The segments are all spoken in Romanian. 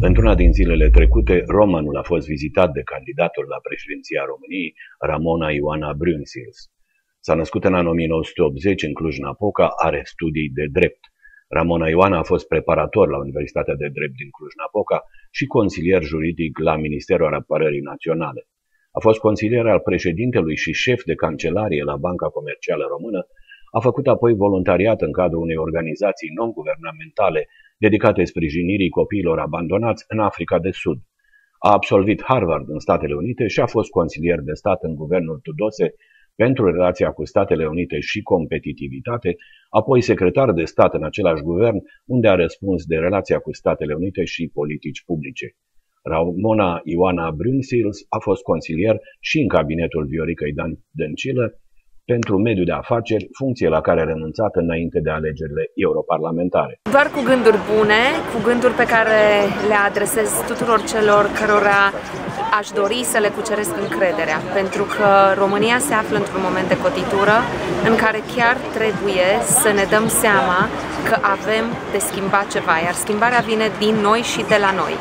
Într-una din zilele trecute, Romanul a fost vizitat de candidatul la președinția României, Ramona Ioana Brunsils. S-a născut în anul 1980 în Cluj-Napoca, are studii de drept. Ramona Ioana a fost preparator la Universitatea de Drept din Cluj-Napoca și consilier juridic la Ministerul Apărării Naționale. A fost consilier al președintelui și șef de cancelarie la Banca Comercială Română, a făcut apoi voluntariat în cadrul unei organizații non-guvernamentale dedicate sprijinirii copiilor abandonați în Africa de Sud. A absolvit Harvard în Statele Unite și a fost consilier de stat în guvernul Tudose pentru relația cu Statele Unite și competitivitate, apoi secretar de stat în același guvern, unde a răspuns de relația cu Statele Unite și politici publice. Ramona Ioana Brunsils a fost consilier și în cabinetul Vioricăi Dan Dăncilă, pentru mediul de afaceri, funcție la care a renunțat înainte de alegerile europarlamentare. Doar cu gânduri bune, cu gânduri pe care le adresez tuturor celor cărora aș dori să le cuceresc încrederea, pentru că România se află într-un moment de cotitură în care chiar trebuie să ne dăm seama că avem de schimbat ceva, iar schimbarea vine din noi și de la noi.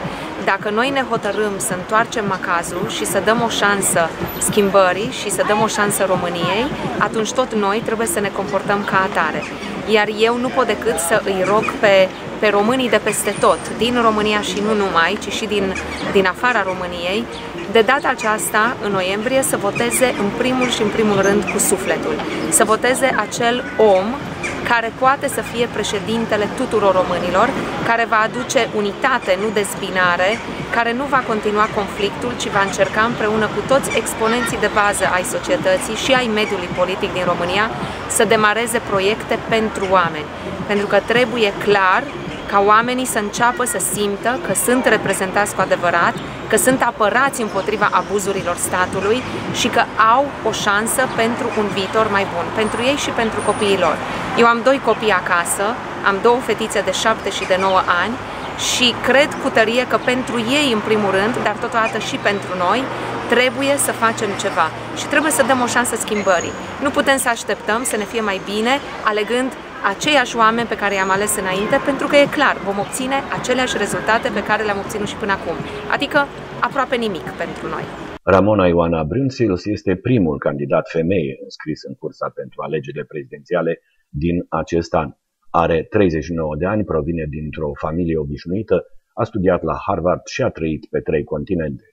Dacă noi ne hotărâm să întoarcem macazul și să dăm o șansă schimbării și să dăm o șansă României, atunci tot noi trebuie să ne comportăm ca atare. Iar eu nu pot decât să îi rog pe, pe românii de peste tot, din România și nu numai, ci și din, din afara României, de data aceasta, în noiembrie, să voteze în primul și în primul rând cu sufletul. Să voteze acel om care poate să fie președintele tuturor românilor, care va aduce unitate, nu dezbinare, care nu va continua conflictul, ci va încerca împreună cu toți exponenții de bază ai societății și ai mediului politic din România să demareze proiecte pentru oameni. Pentru că trebuie clar ca oamenii să înceapă să simtă că sunt reprezentați cu adevărat, că sunt apărați împotriva abuzurilor statului și că au o șansă pentru un viitor mai bun, pentru ei și pentru copiii lor. Eu am doi copii acasă, am două fetițe de 7 și de 9 ani și cred cu tărie că pentru ei în primul rând, dar totodată și pentru noi, trebuie să facem ceva și trebuie să dăm o șansă schimbării. Nu putem să așteptăm să ne fie mai bine alegând aceiași oameni pe care i-am ales înainte, pentru că e clar, vom obține aceleași rezultate pe care le-am obținut și până acum. Adică aproape nimic pentru noi. Ramona Ioana Brânsils este primul candidat femeie înscris în cursa pentru alegerile prezidențiale din acest an. Are 39 de ani, provine dintr-o familie obișnuită, a studiat la Harvard și a trăit pe trei continente.